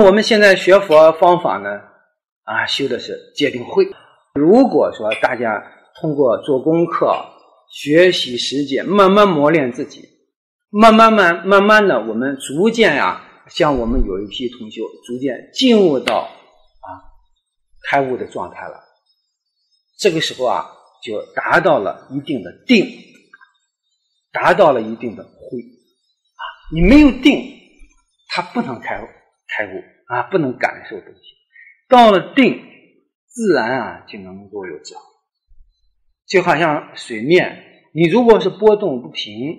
我们现在学佛方法呢，啊，修的是戒定慧。如果说大家通过做功课、学习实践，慢慢磨练自己，慢慢慢慢慢的，我们逐渐呀，像我们有一批同修，逐渐进入到啊开悟的状态了。这个时候啊，就达到了一定的定，达到了一定的慧啊。你没有定，他不能开悟开悟啊，不能感受东西。到了定，自然啊就能够有智慧。就好像水面，你如果是波动不平，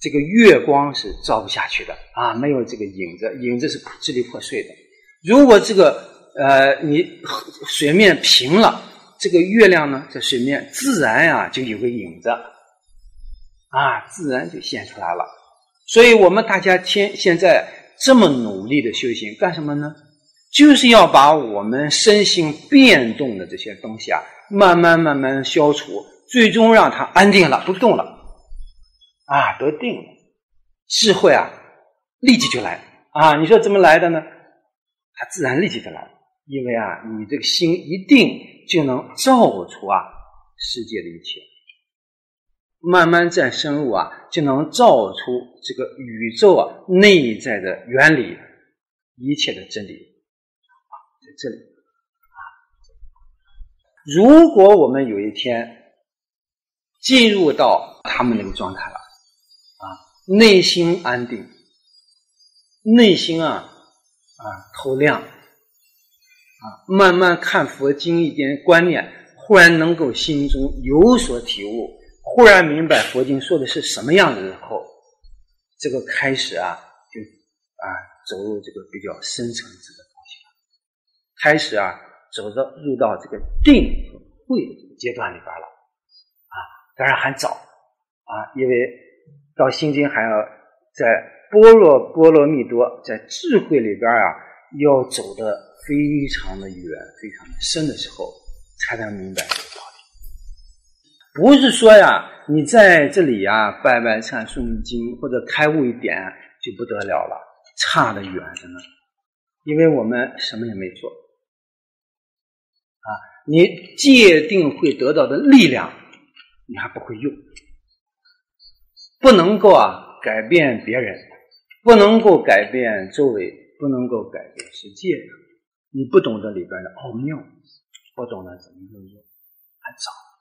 这个月光是照不下去的啊，没有这个影子，影子是支离破碎的。如果这个呃你水面平了。这个月亮呢，在水面自然呀就有个影子，啊，自然就现出来了。所以我们大家现现在这么努力的修行，干什么呢？就是要把我们身心变动的这些东西啊，慢慢慢慢消除，最终让它安定了，不动了，啊，得定了，智慧啊，立即就来啊！你说怎么来的呢？它自然立即就来。因为啊，你这个心一定就能照出啊世界的一切，慢慢再深入啊，就能照出这个宇宙啊内在的原理，一切的真理啊在这里啊。如果我们有一天进入到他们那个状态了啊，内心安定，内心啊啊透亮。啊，慢慢看佛经一点观念，忽然能够心中有所体悟，忽然明白佛经说的是什么样的以后，这个开始啊，就啊走入这个比较深层次的东西了，开始啊走到入到这个定和慧的这个阶段里边了，啊，当然还早啊，因为到心经还要在般若波罗蜜多，在智慧里边啊，要走的。非常的远，非常的深的时候，才能明白这个道理。不是说呀，你在这里呀拜拜忏诵经或者开悟一点就不得了了，差得远着呢。因为我们什么也没做啊，你界定会得到的力量，你还不会用，不能够啊改变别人，不能够改变周围，不能够改变世界。你不懂得里边的奥妙，不懂得怎么运用，还早。